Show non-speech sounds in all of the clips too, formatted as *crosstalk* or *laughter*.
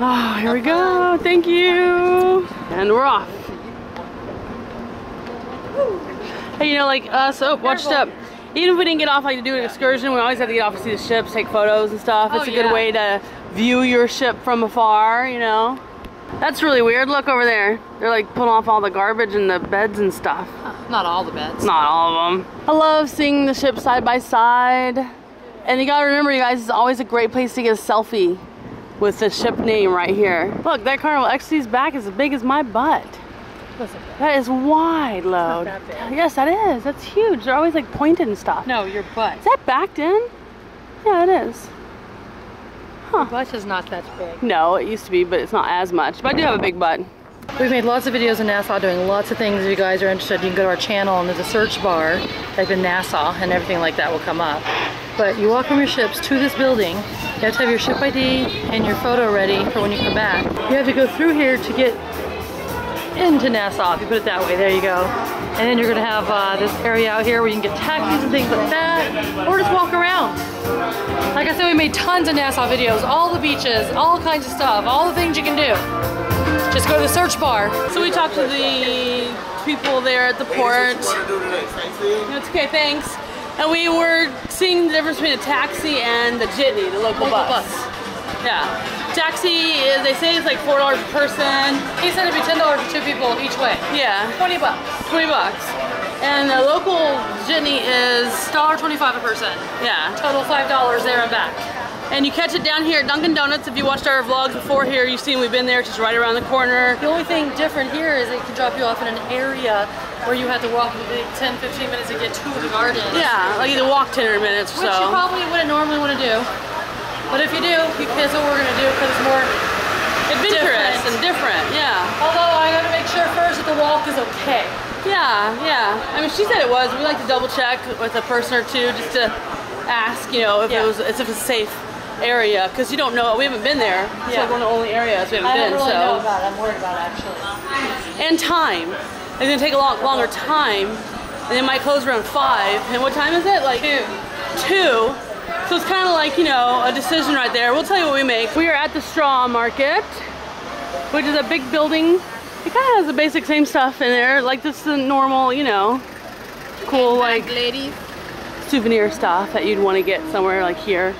Oh, here we go. Thank you. And we're off. Hey, you know, like us, oh, watch up. Even if we didn't get off like to do an excursion, we always have to get off to see the ships, take photos and stuff. It's Oh, a good yeah. way to view your ship from afar, you know. That's really weird. Look over there. They're like pulling off all the garbage and the beds and stuff. Uh, not all the beds. Not all of them. I love seeing the ships side by side. And you gotta remember, you guys, it's always a great place to get a selfie with the ship name right here. Look, that Carnival XC's back is as big as my butt. That is wide load. that big. Yes, that is. That's huge. They're always like pointed and stuff. No, your butt. Is that backed in? Yeah, it is. Your butt is not that big. No, it used to be, but it's not as much. But I do have a big butt. We've made lots of videos in Nassau doing lots of things. If you guys are interested, you can go to our channel and there's a search bar, type in Nassau, and everything like that will come up. But you walk from your ships to this building. You have to have your ship ID and your photo ready for when you come back. You have to go through here to get into Nassau, if you put it that way. There you go. And then you're gonna have uh, this area out here where you can get taxis and things like that, or just walk around. Like I said, we made tons of Nassau videos, all the beaches, all kinds of stuff, all the things you can do. Just go to the search bar. So we talked to the people there at the port. It's okay, thanks. And we were seeing the difference between a taxi and the jitney, the local, Local bus. bus. Yeah. Taxi is, they say it's like $4 a person. He said it'd be ten dollars for two people each way. Yeah, Twenty bucks. 20 bucks. And the local jitney is, Dollar twenty-five a person. yeah. Total five dollars there and back. And you catch it down here at Dunkin' Donuts. If you watched our vlogs before here, you've seen we've been there, it's just right around the corner. The only thing different here is it can drop you off in an area where you have to walk maybe 10, 15 minutes to get to the garden. Yeah, like you walk 10 or minutes or Which you so. probably wouldn't normally want to do. But if you do, you- that's what we're gonna do because it's more. Adventurous different. and different, yeah. Although I gotta make sure first that the walk is okay. Yeah, yeah. I mean, she said it was. We like to double check with a person or two just to ask, you know, if Yeah. it was, if it's a safe area, because you don't know. We haven't been there. It's Yeah. like one of the only areas we haven't I been. don't really so know about it. I'm worried about it actually. and time. It's gonna take a long, longer time, and they might close around five. And what time is it? Like Two. Two. So it's kind of like you know a decision right there. We'll tell you what we make. We are at the Straw Market, which is a big building. It kind of has the basic same stuff in there, like this is normal, you know, cool like ladies. souvenir stuff that you'd want to get somewhere like here.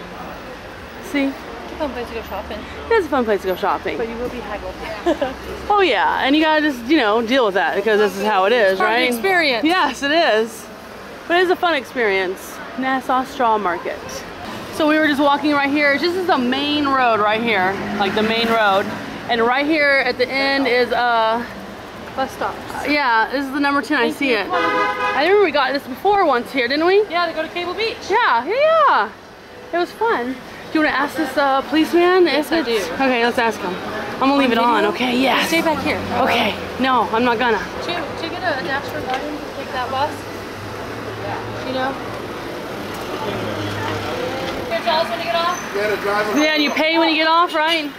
See, Fun place to go shopping. it's a fun place to go shopping. But you will be haggled. *laughs* Oh yeah, and you gotta just you know deal with that because this is how it is, right? experience. Yes, it is. But it is a fun experience. Nassau Straw Market. So we were just walking right here. This is the main road right here, like the main road. And right here at the end is uh Bus stops. yeah, this is the number 10. I see it. I remember we got this before once here, didn't we? Yeah, to go to Cable Beach. Yeah, yeah, yeah. It was fun. Do you want to ask this uh, policeman? Yes, if I it's- do. Okay, let's ask him. I'm gonna leave it on. Okay, yes. Stay back here. Okay. No, I'm not gonna. To, to get a Nashville Garden to take that bus, you know? Here, tell us when to get off. Yeah, the driver. Yeah, and you pay when you get off, right?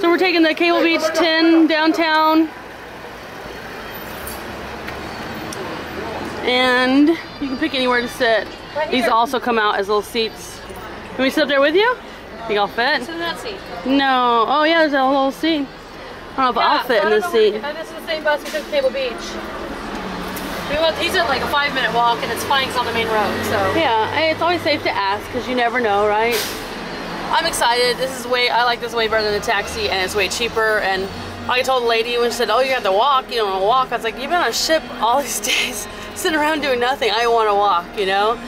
So we're taking the Cable Beach 10 downtown. And you can pick anywhere to sit. These also come out as little seats. Can we sit up there with you? Think I'll fit? In that seat. No. Oh yeah, there's a whole seat. I don't know if I'll fit in this seat. This is the same bus we took to Cable Beach. We went, he's at like a five minute walk and it's fine on the main road, so. Yeah, it's always safe to ask because you never know, right? I'm excited. This is way, I like this way better than the taxi and it's way cheaper. And I told the lady when she said, oh, you have to walk, you don't want to walk. I was like, you've been on a ship all *laughs* these days, sitting around doing nothing. I want to walk, you know?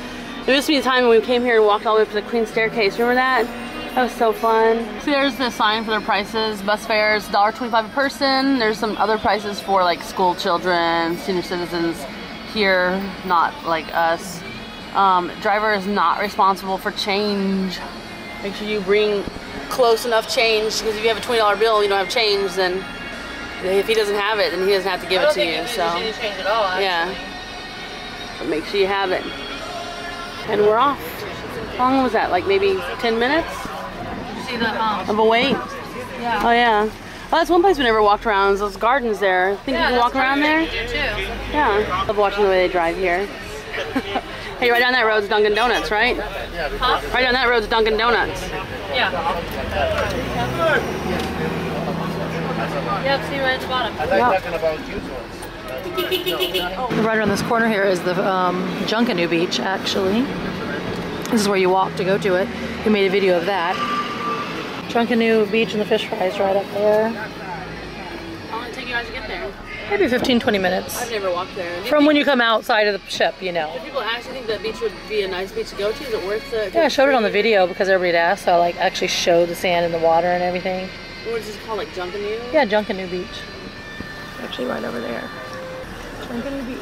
It missed me the time when we came here and walked all the way up to the Queen Staircase. Remember that? That was so fun. See, there's the sign for their prices. Bus fares, $1.25 a person. There's some other prices for like school children, senior citizens here, not like us. Um, driver is not responsible for change. Make sure you bring close enough change because if you have a $20 bill and you don't have change, then if he doesn't have it, then he doesn't have to give it to you. you So any change at all, yeah, but make sure you have it. And we're off. How long was that? Like maybe 10 minutes See the, um, of a wait? yeah. Oh yeah. Well, that's one place we never walked around. Is those gardens there. I Think yeah, you can walk around there? Too. Yeah. Love watching the way they drive here. *laughs* hey, right down that road's Dunkin' Donuts, right? Huh? Right down that road's Dunkin' Donuts. Yeah. Yep, see right at the bottom. I like Yep. talking about used ones. Right around this corner here is the um, Junkanoo Beach, actually. This is where you walk to go to it. We made a video of that. Junkanoo Beach and the fish fries right up there. How long did it take you guys to get there? Maybe 15, 20 minutes. I've never walked there. Do From when you come outside of the ship, you know. people actually think the beach would be a nice beach to go to? Is it worth the? Yeah, I showed it on the video because everybody had asked, so I like actually showed the sand and the water and everything. What is this called? Like Junkanoo? Yeah, Junkanoo Beach. Actually right over there. Junkanoo Beach.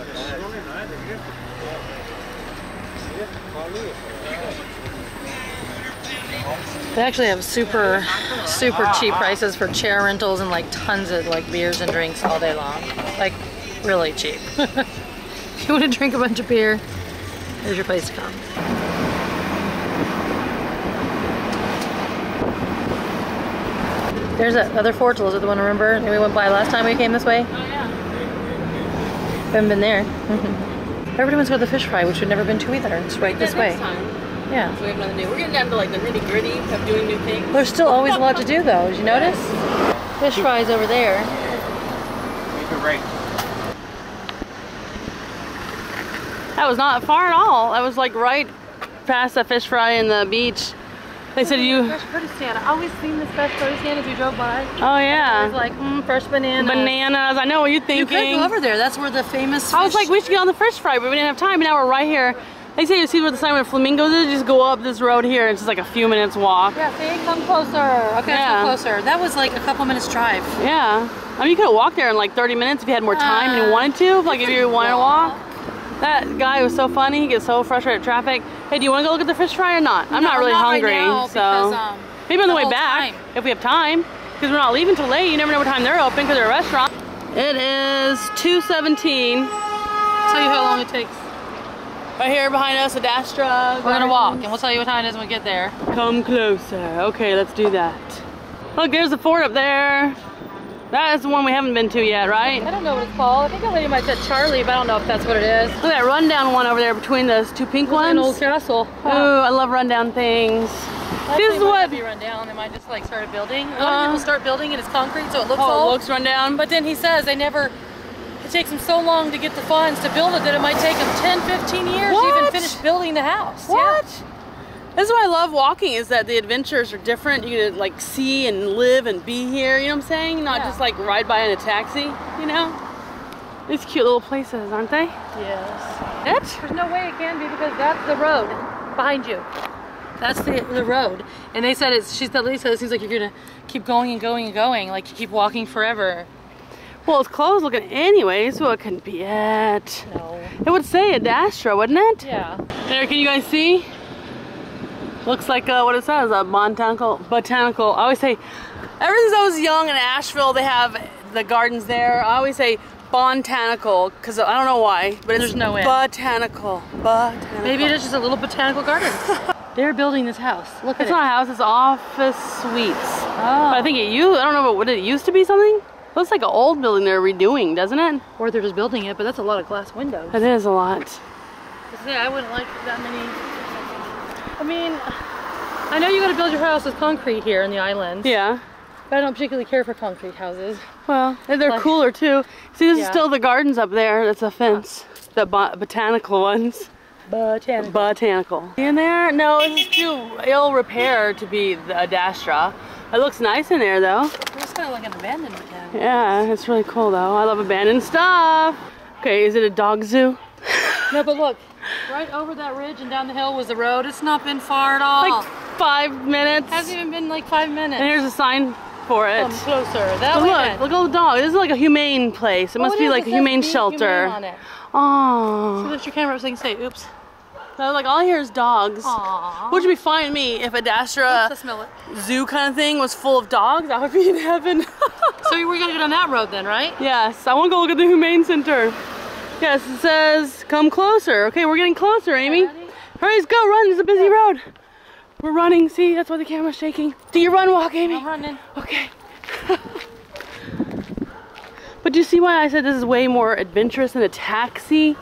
They actually have super, super cheap prices for chair rentals and like tons of like beers and drinks all day long. Like really cheap. *laughs* if you want to drink a bunch of beer, there's your place to come. There's that other Fortals, the one I remember we went by last time we came this way? Oh yeah. Haven't been there. *laughs* Everybody wants to go to the fish fry, which we've never been to either. It's right this way. time. Yeah. So we have nothing to do. We're getting down to like the nitty gritty of doing new things. There's still always a lot to do though. Did you notice? Fish fries over there. Keep it right. That was not far at all. That was like right past the fish fry and the beach. They said you. Fresh produce stand. I always seen this fresh produce stand as we drove by. Oh It yeah. was like mm, fresh banana. Bananas. I know what you're thinking. You could thinking. go over there. That's where the famous. I was like, we should get on the fish fry, but we didn't have time. And now we're right here. They say you see where the sign where flamingos is. Just go up this road here. And it's just like a few minutes walk. Yeah, see, come closer. Okay, Yeah. let's closer. That was like a couple minutes drive. Yeah. I mean, you could have walked there in like 30 minutes if you had more time and you wanted to. Like if you wanted to walk. That guy was so funny. He gets so frustrated at traffic. Hey, do you want to go look at the fish fry or not? I'm No, not really not right hungry, now so because, um, maybe on the, the way back time. if we have time. Because we're not leaving till late. You never know what time they're open because they're a restaurant. It is 2:17. Tell you how long it takes. Right here behind us, Ardastra. We're gonna walk, and we'll tell you what time it is when we get there. Come closer. Okay, let's do that. Look, there's a fort up there. That is the one we haven't been to yet, right? I don't know what it's called. I think that lady might said Charlie, but I don't know if that's what it is. Look at that rundown one over there between those two pink An ones. An old castle. Ooh, I love rundown things. This is what. be run down. They might just like started building. A lot Uh, of people start building and it's concrete, so it looks Oh, old. it looks rundown. But then he says they never. It takes them so long to get the funds to build it that it might take them 10, 15 years to even finish building the house. What? This is why I love walking is that the adventures are different. You get to like see and live and be here, you know what I'm saying? Not Yeah. just like ride by in a taxi, you know? These cute little places, aren't they? Yeah. It? Yes. There's no way it can be because that's the road behind you. That's the the road. And they said it's. She said, Lisa, it seems like you're gonna keep going and going and going, like you keep walking forever. Well, it's closed looking anyway, so it couldn't be it. No. It would say a Ardastra, wouldn't it? Yeah. There, can you guys see? Looks like uh, what it says, a botanical, botanical. I always say, ever since I was young in Asheville, they have the gardens there. I always say botanical, because I don't know why, but it's There's no end. botanical. Botanical. Maybe it is just a little botanical garden. *laughs* They're building this house. Look at It's not a house, it's office suites. oh. But I think it used, I don't know, but what it used to be something? Looks like an old building they're redoing, doesn't it? or they're just building it, but that's a lot of glass windows. It is a lot. Yeah, I wouldn't like that many. I mean, I know you got to build your house with concrete here in the islands, Yeah. but I don't particularly care for concrete houses. Well, and they're Like- cooler too. See, this is still the gardens up there. That's a fence. The bo- botanical ones. Botanical. Botanical. In there? No, it's too ill repaired to be the Ardastra. It looks nice in there though. It's kind of like an abandoned town. Yeah, it's really cool though. I love abandoned stuff. Okay, is it a dog zoo? No, but look, right over that ridge and down the hill was the road. It's not been far at all. Like five minutes. hasn't even been like five minutes. And here's a sign for it. Come closer. That But way look, then. look at the dogs. This is like a humane place. It Oh, must it be is. like It a humane shelter. Humane on it. Oh. Lift your camera up so you can say, oops. So like all I hear is dogs. Aw. Which would be fine with me if Ardastra Let's smell it. zoo kind of thing was full of dogs. I would be in heaven. *laughs* So we're gonna get on that road then, right? yes, I want to go look at the humane center. Yes, it says come closer. Okay, we're getting closer, Amy. ready? Hurry, let's go. Run. It's a busy road. We're running. See, that's why the camera's shaking. Do you run, walk, Amy? I'm running. Okay. *laughs* but do you see why I said this is way more adventurous than a taxi?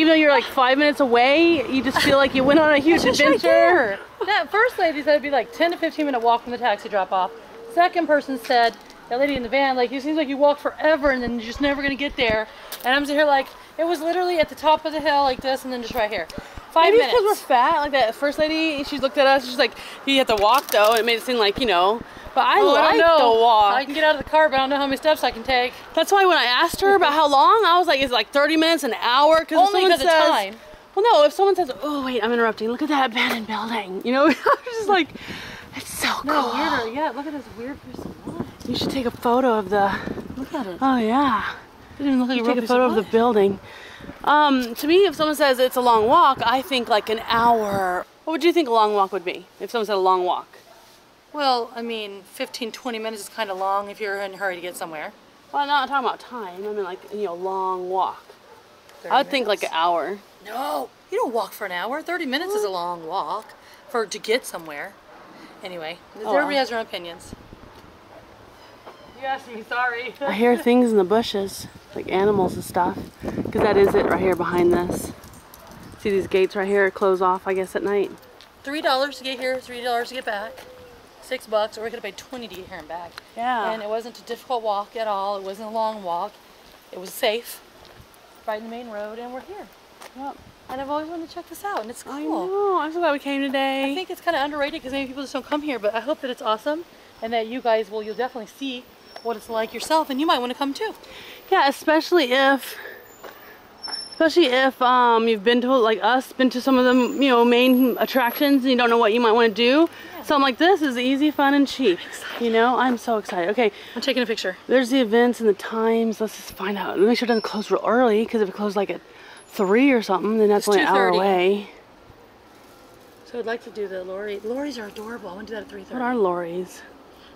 Even though you're like five minutes away, you just feel like you went on a huge *laughs* right adventure. That first lady said it'd be like 10 to 15 minute walk from the taxi drop off. Second person said that lady in the van, like it seems like you walk forever and then you're just never gonna get there. And I'm sitting here like it was literally at the top of the hill like this and then just right here. Five Maybe it's because we're fat. Like that first lady, she looked at us. She's like, "You have to walk though." It made it seem like you know. But I Oh, like I don't know. the walk. I can get out of the car, but I don't know how many steps I can take. That's why when I asked her about how long, I was like, "Is it like 30 minutes, an hour?" Because Only because of time. Well, no. If someone says, "Oh wait, I'm interrupting. Look at that abandoned building," you know, *laughs* I was just like, "It's so No, cool." weirder. Yeah, look at this weird person. You should take a photo of the. Look at it. Oh yeah. Didn't even look like You a take a photo of the building. Um, to me, if someone says it's a long walk, I think like an hour. What would you think a long walk would be if someone said a long walk? Well, I mean, 15, 20 minutes is kind of long if you're in a hurry to get somewhere. Well, I'm not talking about time. I mean like you know, long walk. I would think like an hour. No, you don't walk for an hour. 30 minutes is a long walk for to get somewhere. Anyway, Oh, everybody has their own opinions. You asked me, sorry. *laughs* I hear things in the bushes, like animals and stuff. Because that is it right here behind this. See these gates right here close off, I guess, at night. Three dollars to get here, three dollars to get back. Six bucks, or we could have paid 20 to get here and back. Yeah. And it wasn't a difficult walk at all. It wasn't a long walk. It was safe. Right in the main road, and we're here. Yep. And I've always wanted to check this out, and it's cool. I know. I'm so glad we came today. I think it's kind of underrated because maybe people just don't come here, but I hope that it's awesome and that you guys will, you'll definitely see what it's like yourself and you might want to come too. Yeah, especially if, especially if um you've been to like us, been to some of the you know main attractions and you don't know what you might want to do. Something like this is easy, fun, and cheap. You know, I'm so excited. Okay, I'm taking a picture. there's the events and the times. Let's just find out. Make sure it doesn't close real early because if it closed like at three or something, then that's It's only an hour 2:30. away. So I'd like to do the lory. Lories are adorable. I want to do that at 3.30. What are lories?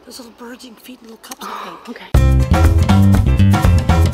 Those little birds you can feed in little cups paint. *gasps* Okay.